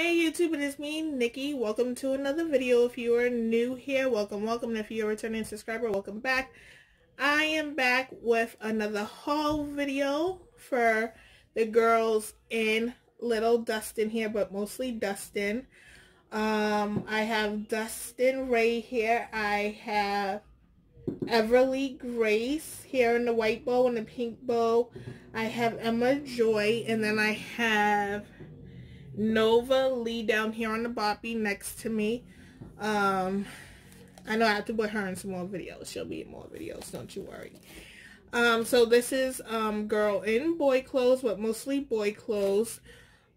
Hey YouTube, it is me, Nicky. Welcome to another video. If you are new here, welcome, welcome. And if you're a returning subscriber, welcome back. I am back with another haul video for the girls in Little Dustin here, but mostly Dustin. Um, I have Dustin Ray here. I have Everly Grace here in the white bow and the pink bow. I have Emma Joy, and then I have Nova Lee down here on the boppy next to me. Um, I know I have to put her in some more videos. She'll be in more videos, don't you worry. Um, so this is um, girl in boy clothes, but mostly boy clothes.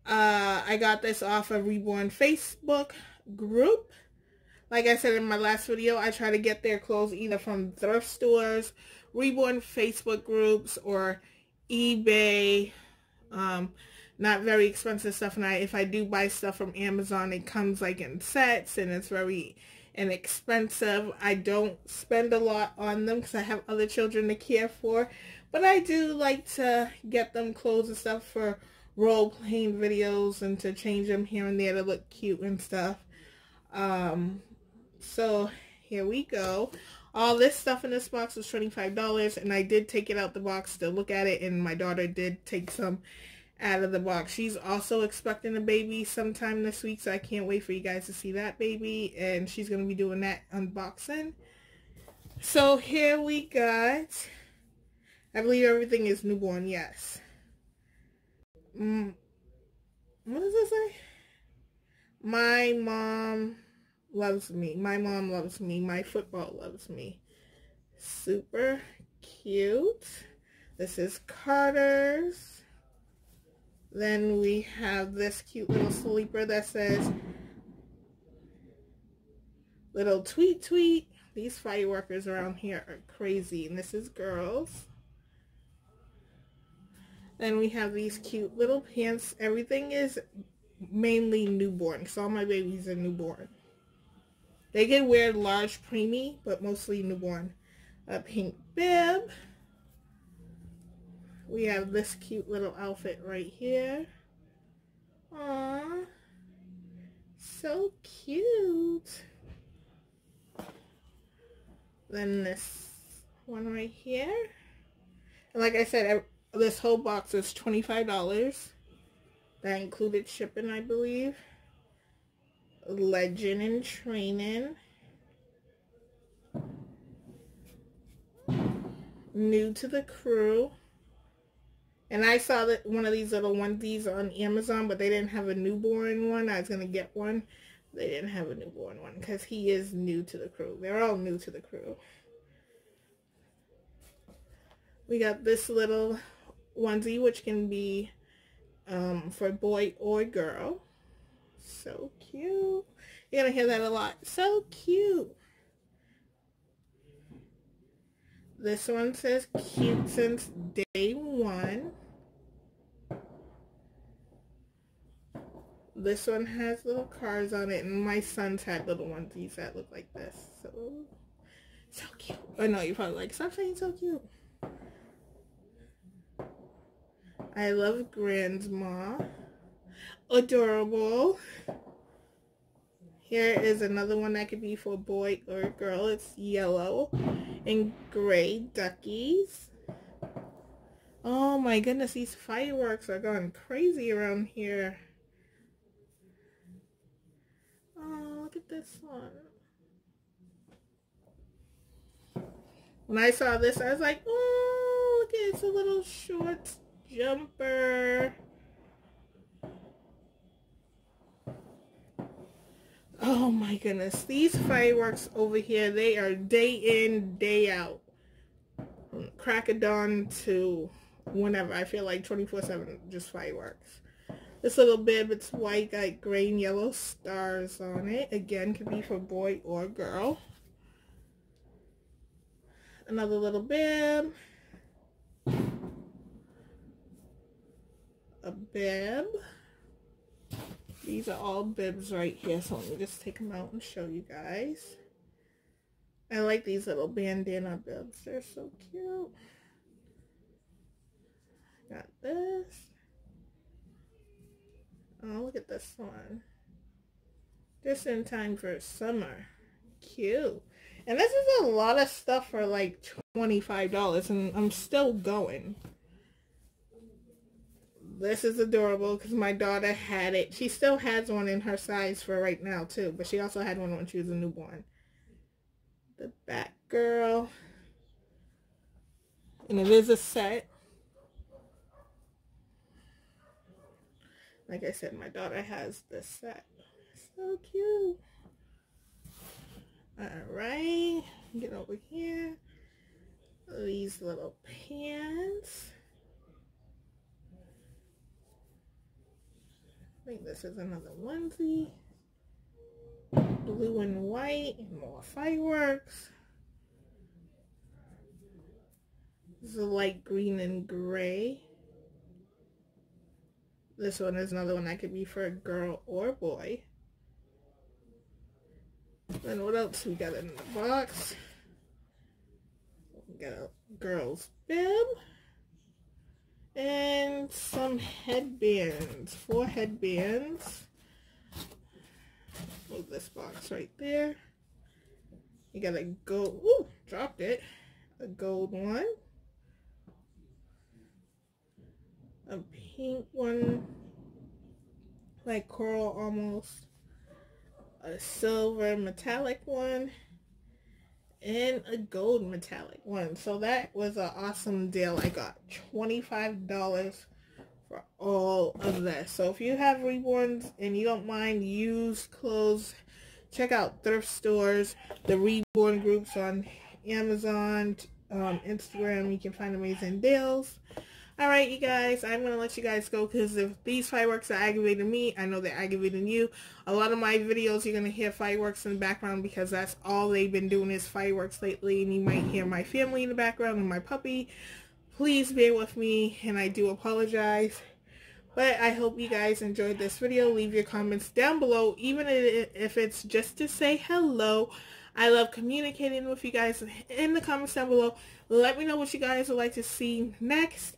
Uh, I got this off a Reborn Facebook group. Like I said in my last video, I try to get their clothes either from thrift stores, Reborn Facebook groups, or eBay. Um, not very expensive stuff and I if I do buy stuff from Amazon it comes like in sets and it's very inexpensive. I don't spend a lot on them because I have other children to care for but I do like to get them clothes and stuff for role playing videos and to change them here and there to look cute and stuff. Um, so here we go. All this stuff in this box was $25 and I did take it out the box to look at it and my daughter did take some out of the box. She's also expecting a baby sometime this week, so I can't wait for you guys to see that baby. And she's going to be doing that unboxing. So here we got, I believe everything is newborn, yes. Mm, what does it say? My mom loves me. My mom loves me. My football loves me. Super cute. This is Carter's. Then we have this cute little sleeper that says little tweet tweet. These fireworkers around here are crazy. And this is girls. Then we have these cute little pants. Everything is mainly newborn. So all my babies are newborn. They can wear large preemie, but mostly newborn. A pink bib we have this cute little outfit right here. Aww. So cute. Then this one right here. And like I said, this whole box is $25. That included shipping, I believe. Legend and Training. New to the crew. And I saw that one of these little onesies on Amazon, but they didn't have a newborn one. I was going to get one. They didn't have a newborn one because he is new to the crew. They're all new to the crew. We got this little onesie, which can be um, for boy or girl. So cute. You're going to hear that a lot. So cute. This one says cute since day one. This one has little cars on it, and my son's had little onesies that look like this. So, so cute. Oh, I know you're probably like, stop saying so cute. I love Grandma. Adorable. Here is another one that could be for a boy or girl. It's yellow and gray duckies. Oh my goodness, these fireworks are going crazy around here. Look at this one. When I saw this, I was like, oh, look at it's a little short jumper. Oh my goodness. These fireworks over here, they are day in, day out. crack of dawn to whenever. I feel like 24-7 just fireworks. This little bib, it's white, got gray and yellow stars on it. Again, could be for boy or girl. Another little bib. A bib. These are all bibs right here, so let me just take them out and show you guys. I like these little bandana bibs. They're so cute. Got this. Oh, look at this one. Just in time for summer. Cute. And this is a lot of stuff for like $25 and I'm still going. This is adorable because my daughter had it. She still has one in her size for right now too, but she also had one when she was a newborn. The Batgirl. And it is a set. Like I said, my daughter has this set. So cute. Alright, get over here. These little pants. I think this is another onesie. Blue and white, more fireworks. This is a light green and gray. This one is another one that could be for a girl or boy. Then what else we got in the box? We got a girl's bib. And some headbands. Four headbands. Move this box right there. You got a gold, ooh, dropped it. A gold one. A pink one. Like coral almost a silver metallic one, and a gold metallic one. So that was an awesome deal. I got $25 for all of that. So if you have reborns and you don't mind used clothes, check out thrift stores, the reborn groups on Amazon, um, Instagram. You can find amazing deals. Alright, you guys, I'm going to let you guys go because if these fireworks are aggravating me, I know they're aggravating you. A lot of my videos, you're going to hear fireworks in the background because that's all they've been doing is fireworks lately. And you might hear my family in the background and my puppy. Please bear with me, and I do apologize. But I hope you guys enjoyed this video. Leave your comments down below, even if it's just to say hello. I love communicating with you guys in the comments down below. Let me know what you guys would like to see next.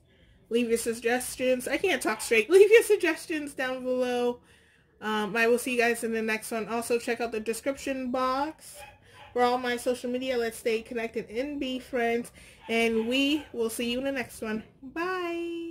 Leave your suggestions. I can't talk straight. Leave your suggestions down below. Um, I will see you guys in the next one. Also, check out the description box for all my social media. Let's stay connected and be friends. And we will see you in the next one. Bye.